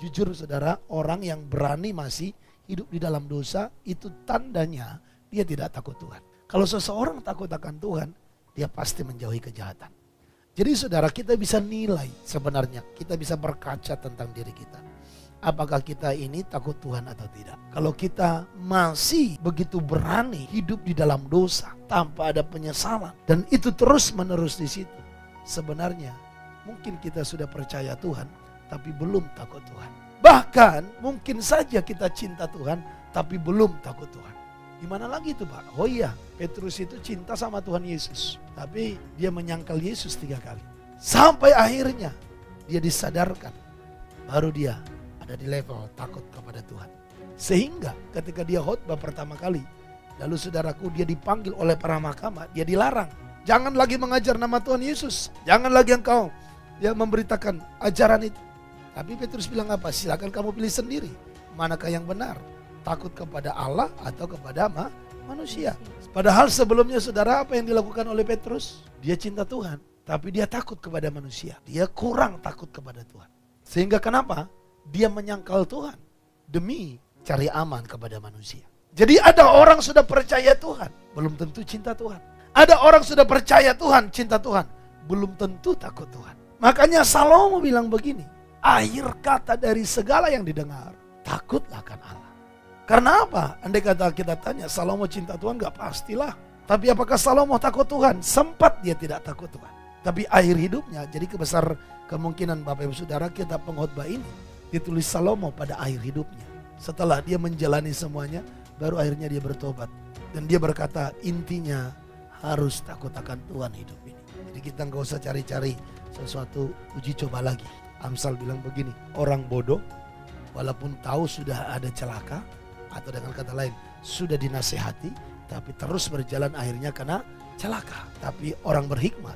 Jujur saudara, orang yang berani masih hidup di dalam dosa, itu tandanya dia tidak takut Tuhan. Kalau seseorang takut akan Tuhan, dia pasti menjauhi kejahatan. Jadi saudara kita bisa nilai sebenarnya, kita bisa berkaca tentang diri kita. Apakah kita ini takut Tuhan atau tidak? Kalau kita masih begitu berani hidup di dalam dosa tanpa ada penyesalan dan itu terus menerus di situ, sebenarnya mungkin kita sudah percaya Tuhan tapi belum takut Tuhan. Bahkan mungkin saja kita cinta Tuhan tapi belum takut Tuhan. Gimana lagi itu Pak? Oh iya, Petrus itu cinta sama Tuhan Yesus. Tapi dia menyangkal Yesus tiga kali. Sampai akhirnya dia disadarkan. Baru dia ada di level takut kepada Tuhan. Sehingga ketika dia khotbah pertama kali. Lalu saudaraku dia dipanggil oleh para mahkamah. Dia dilarang. Jangan lagi mengajar nama Tuhan Yesus. Jangan lagi engkau ya memberitakan ajaran itu. Tapi Petrus bilang apa? Silakan kamu pilih sendiri. Manakah yang benar? takut kepada Allah atau kepada ma manusia. Padahal sebelumnya saudara apa yang dilakukan oleh Petrus? Dia cinta Tuhan, tapi dia takut kepada manusia. Dia kurang takut kepada Tuhan. Sehingga kenapa? Dia menyangkal Tuhan demi cari aman kepada manusia. Jadi ada orang sudah percaya Tuhan, belum tentu cinta Tuhan. Ada orang sudah percaya Tuhan, cinta Tuhan, belum tentu takut Tuhan. Makanya Salomo bilang begini, akhir kata dari segala yang didengar, takutlah akan Allah. Karena apa? Andai kata kita tanya, Salomo cinta Tuhan gak pastilah. Tapi apakah Salomo takut Tuhan? Sempat dia tidak takut Tuhan. Tapi akhir hidupnya, jadi kebesar kemungkinan Bapak Ibu Saudara kita pengkhotbah ini ditulis Salomo pada akhir hidupnya. Setelah dia menjalani semuanya, baru akhirnya dia bertobat. Dan dia berkata, intinya harus takut akan Tuhan hidup ini. Jadi kita nggak usah cari-cari sesuatu uji coba lagi. Amsal bilang begini, orang bodoh walaupun tahu sudah ada celaka, atau dengan kata lain sudah dinasehati tapi terus berjalan akhirnya kena celaka. Tapi orang berhikmat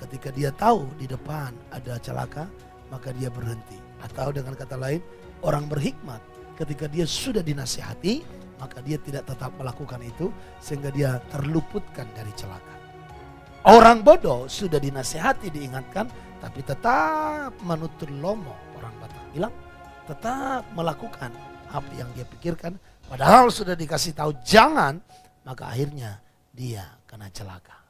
ketika dia tahu di depan ada celaka maka dia berhenti. Atau dengan kata lain orang berhikmat ketika dia sudah dinasehati maka dia tidak tetap melakukan itu sehingga dia terluputkan dari celaka. Orang bodoh sudah dinasehati diingatkan tapi tetap menutur lomo orang Batak bilang tetap melakukan apa yang dia pikirkan. Padahal sudah dikasih tahu jangan, maka akhirnya dia kena celaka.